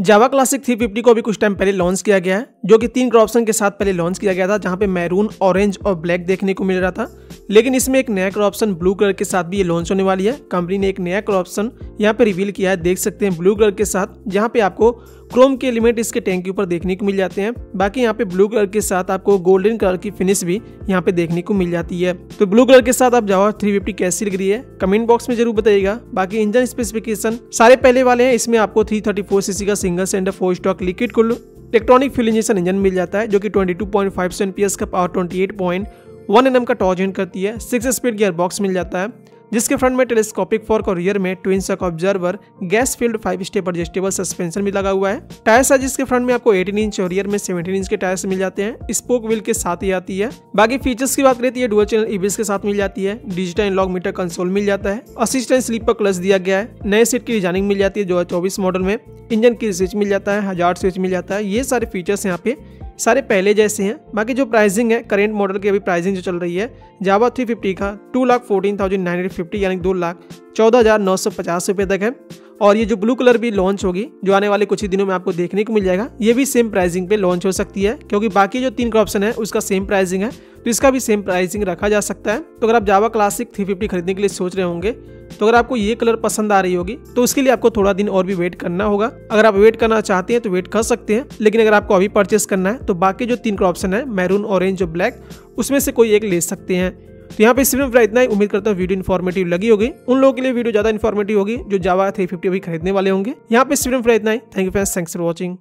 जावा classic 350 को भी कुछ टाइम पहले लॉन्च किया गया है, जो कि तीन क्रॉप्शन के साथ पहले लॉन्च किया गया था, जहाँ पे मैरून ऑरेंज और ब्लैक देखने को मिल रहा था। लेकिन इसमें एक नया क्रॉप्शन ब्लू कलर के साथ भी ये लॉन्च होने वाली है। कंपनी ने एक नया क्रॉप्शन यहाँ पे रिवील किया है। देख सकते हैं ब्लू कलर के साथ जहाँ पे आपको क्रोम के एलिमेंट इसके टैंक के ऊपर देखने को मिल जाते हैं। बाकी यहाँ पे ब्लू कलर के साथ आपको गोल्डन कलर की फिनिश भी यहाँ पे देखने को मिल जाती है। तो ब्लू कलर के साथ आप जावा 350 कैसी लग रही है? कमेंट बॉक्स में ज़रूर बताइएगा। बाकी इंजन स्पेसिफिकेशन सारे पहले वाले हैं। इसमें आपको 334 सीसी का single cylinder four stroke liquid cooled electronic fuel engine मिल जाता है, जो कि 22.5 एमपीएस का पावर 28.1 एनएम का टॉर्च करती है। सिक्स स्पीड गियर बॉक्स मिल जाता है, जिसके फ्रंट में टेलीस्कोपिक फोर्क और रियर में twin shock absorber, gas filled five step adjustable suspension भी लगा हुआ है। टायर साइज़ इसके फ्रंट में आपको 18 इंच और रियर में 17 इंच के टायर्स मिल जाते हैं। स्पोक व्हील के साथ ही आती है। बाकी फीचर्स की बात करें तो ये डुअल चैनल ईबीएस के साथ मिल जाती है। डिजिटल लॉग मीटर कंसोल मिल जाता है। असिस्टेंट स्लीपर क्लच दिया गया है। नए सीट की डिज़ाइनिंग मिल जाती है दो मॉडल में। इंजन की स्विच मिल जाता है, हज़ार स्विच मिल जाता है। ये सारे फीचर्स यहाँ पे। सारे पहले जैसे हैं, बाकी जो प्राइसिंग है करेंट मॉडल की अभी प्राइसिंग जो चल रही है जावा 350 का two lakh fourteen thousand nine hundred fifty यानी दो लाख चौदह हज़ार नौ सौ पचास रुपये तक है। और ये जो ब्लू कलर भी लॉन्च होगी, जो आने वाले कुछ ही दिनों में आपको देखने को मिल जाएगा, ये भी सेम प्राइसिंग पे लॉन्च हो सकती है, क्योंकि बाकी जो तीन का ऑप्शन है, उसका सेम प्राइसिंग है। तो इसका भी सेम प्राइसिंग रखा जा सकता है। तो अगर आप जावा क्लासिक 350 खरीदने के लिए सोच रहे होंगे तो अगर आपको ये कलर पसंद आ रही होगी तो उसके लिए आपको थोड़ा दिन और भी वेट करना होगा। अगर आप वेट करना चाहते हैं तो वेट कर सकते हैं, लेकिन अगर आपको अभी परचेस करना है तो बाकी जो तीन का ऑप्शन है मैरून ऑरेंज और ब्लैक उसमें से कोई एक ले सकते हैं। तो यहाँ पे सिर्फ़ इतना ही। उम्मीद करता हूँ वीडियो इन्फॉर्मेटिव लगी होगी। उन लोगों के लिए वीडियो ज़्यादा इन्फॉर्मेटिव होगी, जो जावा थ्री फिफ्टी अभी खरीदने वाले होंगे। यहाँ पे सिर्फ़ इतना ही। Thank you friends thanks for watching